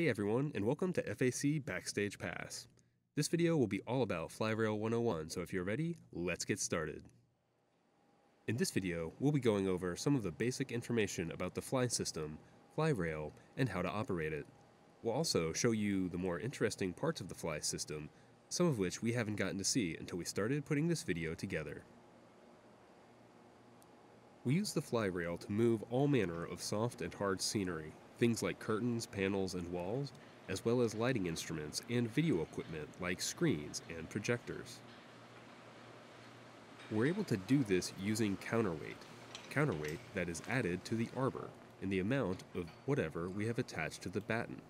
Hey everyone, and welcome to FAC Backstage Pass. This video will be all about FlyRail 101, so if you're ready, let's get started. In this video, we'll be going over some of the basic information about the fly system, FlyRail, and how to operate it. We'll also show you the more interesting parts of the fly system, some of which we haven't gotten to see until we started putting this video together. We use the fly rail to move all manner of soft and hard scenery, things like curtains, panels, and walls, as well as lighting instruments and video equipment like screens and projectors. We're able to do this using counterweight, counterweight that is added to the arbor in the amount of whatever we have attached to the batten.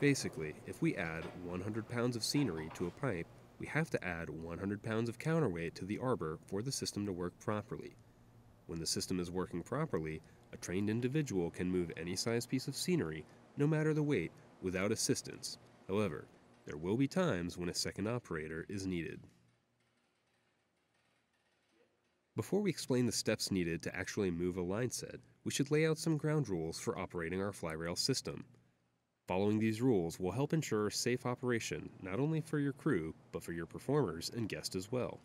Basically, if we add 100 pounds of scenery to a pipe, we have to add 100 pounds of counterweight to the arbor for the system to work properly. When the system is working properly, a trained individual can move any size piece of scenery, no matter the weight, without assistance. However, there will be times when a second operator is needed. Before we explain the steps needed to actually move a line set, we should lay out some ground rules for operating our FlyRail system. Following these rules will help ensure safe operation not only for your crew, but for your performers and guests as well.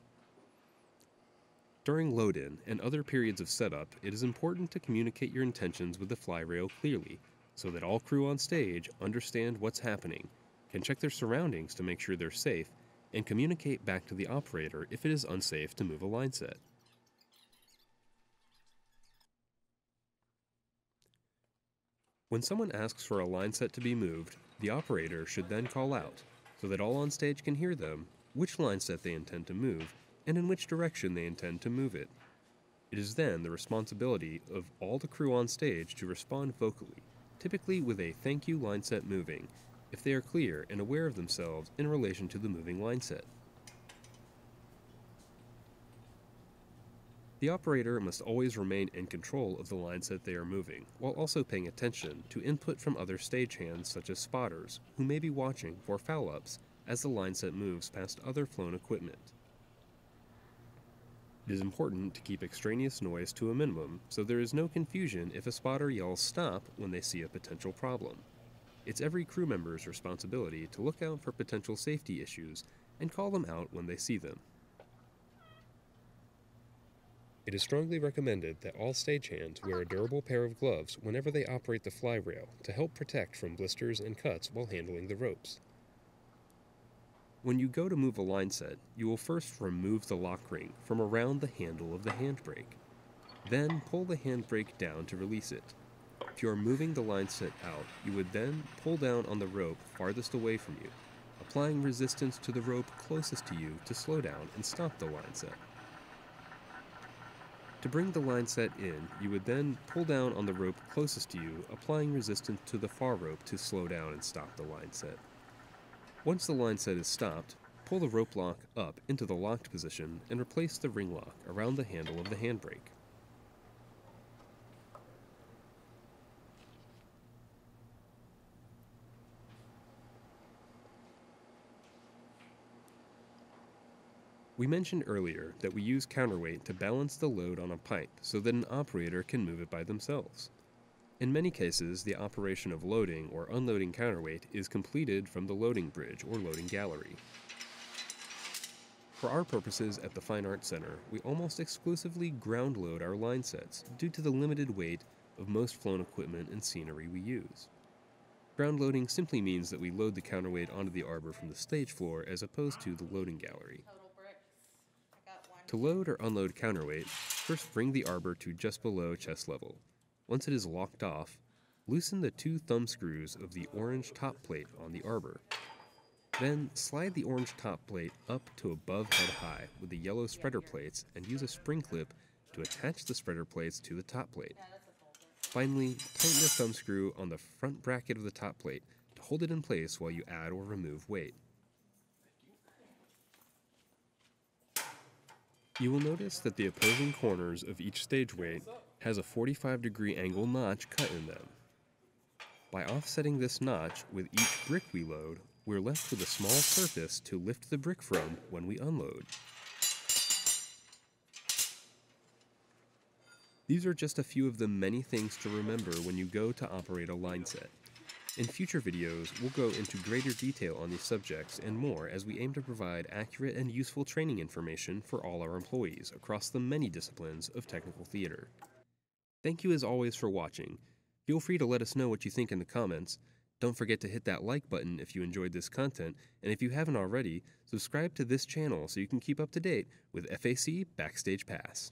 During load-in and other periods of setup, it is important to communicate your intentions with the fly rail clearly, so that all crew on stage understand what's happening, can check their surroundings to make sure they're safe, and communicate back to the operator if it is unsafe to move a line set. When someone asks for a line set to be moved, the operator should then call out, so that all on stage can hear them, which line set they intend to move and in which direction they intend to move it. It is then the responsibility of all the crew on stage to respond vocally, typically with a thank you line set moving, if they are clear and aware of themselves in relation to the moving line set. The operator must always remain in control of the line set they are moving, while also paying attention to input from other stagehands such as spotters, who may be watching for foul ups as the line set moves past other flown equipment. It is important to keep extraneous noise to a minimum so there is no confusion if a spotter yells stop when they see a potential problem. It's every crew member's responsibility to look out for potential safety issues and call them out when they see them. It is strongly recommended that all stagehands wear a durable pair of gloves whenever they operate the fly rail to help protect from blisters and cuts while handling the ropes. When you go to move a line set, you will first remove the lock ring from around the handle of the handbrake. Then pull the handbrake down to release it. If you are moving the line set out, you would then pull down on the rope farthest away from you, applying resistance to the rope closest to you to slow down and stop the line set. To bring the line set in, you would then pull down on the rope closest to you, applying resistance to the far rope to slow down and stop the line set. Once the line set is stopped, pull the rope lock up into the locked position and replace the ring lock around the handle of the handbrake. We mentioned earlier that we use counterweight to balance the load on a pipe so that an operator can move it by themselves. In many cases, the operation of loading or unloading counterweight is completed from the loading bridge or loading gallery. For our purposes at the Fine Arts Center, we almost exclusively ground load our line sets due to the limited weight of most flown equipment and scenery we use. Ground loading simply means that we load the counterweight onto the arbor from the stage floor as opposed to the loading gallery. To load or unload counterweight, first bring the arbor to just below chest level. Once it is locked off, loosen the two thumb screws of the orange top plate on the arbor. Then slide the orange top plate up to above head high with the yellow spreader plates and use a spring clip to attach the spreader plates to the top plate. Finally, tighten the thumb screw on the front bracket of the top plate to hold it in place while you add or remove weight. You will notice that the opposing corners of each stage weight has a 45 degree angle notch cut in them. By offsetting this notch with each brick we load, we're left with a small surface to lift the brick from when we unload. These are just a few of the many things to remember when you go to operate a line set. In future videos, we'll go into greater detail on these subjects and more as we aim to provide accurate and useful training information for all our employees across the many disciplines of technical theater. Thank you as always for watching. Feel free to let us know what you think in the comments. Don't forget to hit that like button if you enjoyed this content, and if you haven't already, subscribe to this channel so you can keep up to date with FAC Backstage Pass.